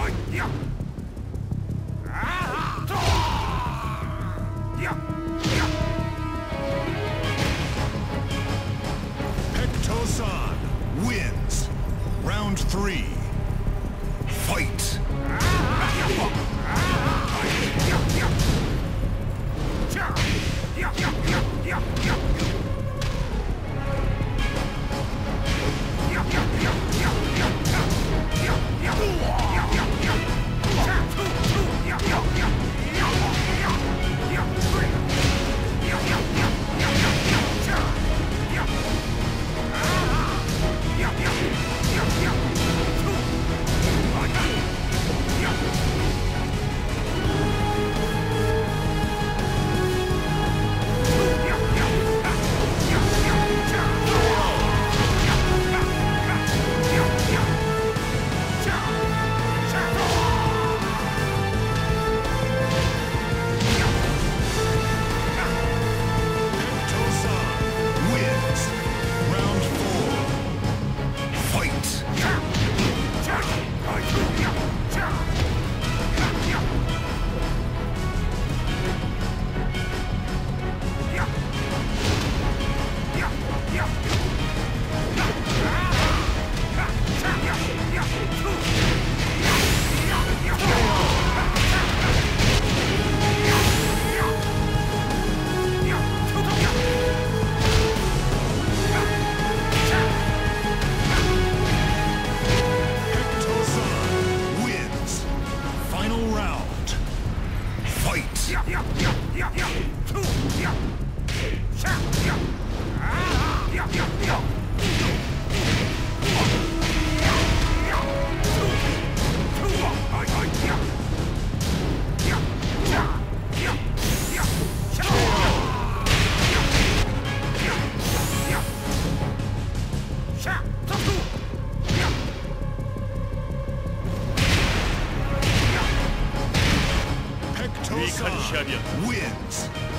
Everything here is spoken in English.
哎呀 Sanshan wins.